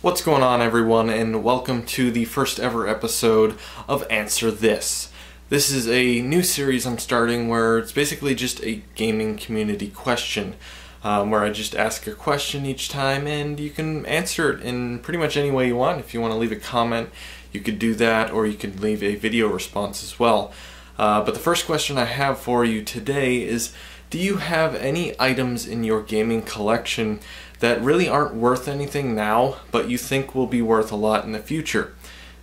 What's going on everyone and welcome to the first ever episode of Answer This. This is a new series I'm starting where it's basically just a gaming community question um, where I just ask a question each time and you can answer it in pretty much any way you want. If you want to leave a comment you could do that or you could leave a video response as well. Uh, but the first question I have for you today is do you have any items in your gaming collection that really aren't worth anything now, but you think will be worth a lot in the future.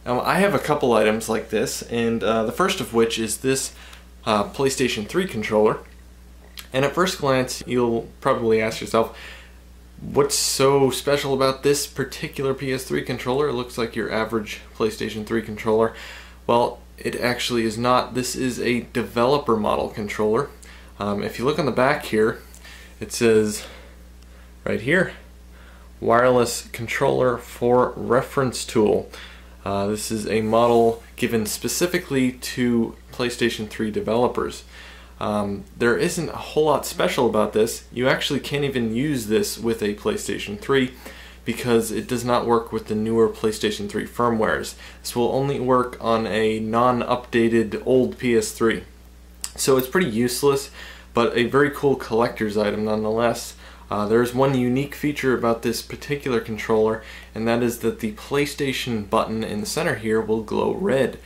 Now, I have a couple items like this, and uh, the first of which is this uh, PlayStation 3 controller. And at first glance, you'll probably ask yourself, what's so special about this particular PS3 controller? It looks like your average PlayStation 3 controller. Well, it actually is not. This is a developer model controller. Um, if you look on the back here, it says right here. Wireless controller for reference tool. Uh, this is a model given specifically to PlayStation 3 developers. Um, there isn't a whole lot special about this. You actually can't even use this with a PlayStation 3 because it does not work with the newer PlayStation 3 firmwares. This will only work on a non-updated old PS3. So it's pretty useless, but a very cool collector's item nonetheless. Uh, there's one unique feature about this particular controller, and that is that the PlayStation button in the center here will glow red.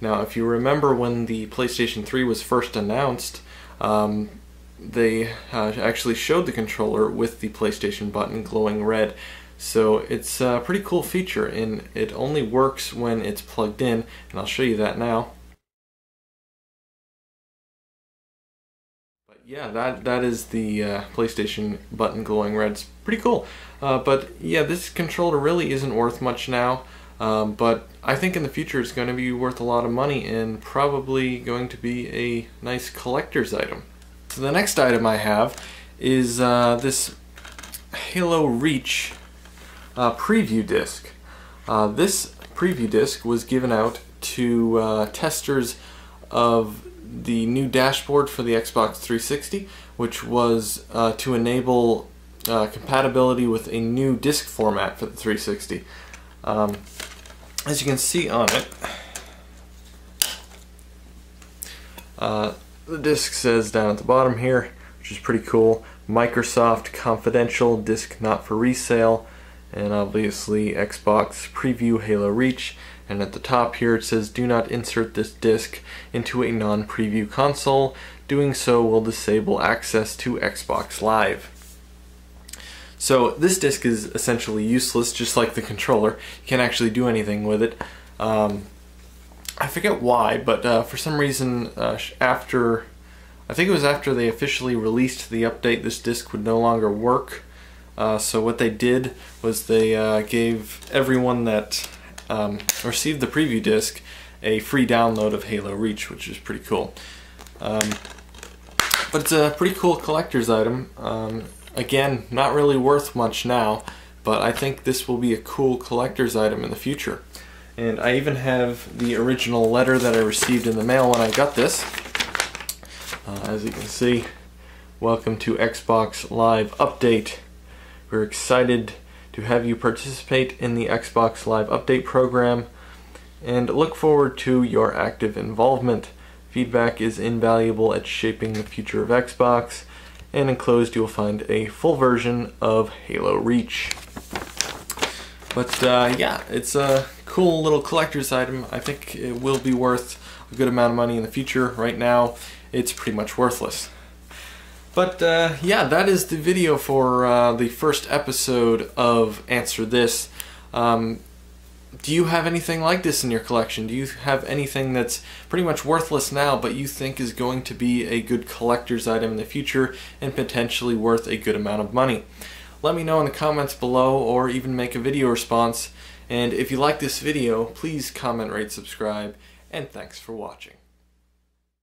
Now, if you remember when the PlayStation 3 was first announced, um, they uh, actually showed the controller with the PlayStation button glowing red. So it's a pretty cool feature, and it only works when it's plugged in, and I'll show you that now. Yeah, that that is the uh, PlayStation button glowing red. It's pretty cool. Uh, but yeah, this controller really isn't worth much now. Um, but I think in the future it's going to be worth a lot of money and probably going to be a nice collector's item. So the next item I have is uh, this Halo Reach uh, preview disc. Uh, this preview disc was given out to uh, testers of the new dashboard for the Xbox 360, which was uh, to enable uh, compatibility with a new disk format for the 360. Um, as you can see on it, uh, the disk says down at the bottom here, which is pretty cool, Microsoft Confidential Disk Not for Resale, and obviously Xbox Preview Halo Reach, and at the top here it says do not insert this disk into a non-preview console. Doing so will disable access to Xbox Live. So this disk is essentially useless, just like the controller. You can't actually do anything with it. Um, I forget why, but uh, for some reason uh, after, I think it was after they officially released the update, this disk would no longer work. Uh, so what they did was they uh, gave everyone that um, received the preview disc a free download of Halo Reach, which is pretty cool. Um, but it's a pretty cool collector's item. Um, again, not really worth much now, but I think this will be a cool collector's item in the future. And I even have the original letter that I received in the mail when I got this. Uh, as you can see, welcome to Xbox Live Update. We're excited to have you participate in the Xbox Live Update program and look forward to your active involvement. Feedback is invaluable at shaping the future of Xbox, and enclosed you'll find a full version of Halo Reach. But uh, yeah, it's a cool little collector's item. I think it will be worth a good amount of money in the future. Right now, it's pretty much worthless. But uh, yeah, that is the video for uh, the first episode of Answer This. Um, do you have anything like this in your collection? Do you have anything that's pretty much worthless now but you think is going to be a good collector's item in the future and potentially worth a good amount of money? Let me know in the comments below or even make a video response. And if you like this video, please comment, rate, subscribe, and thanks for watching.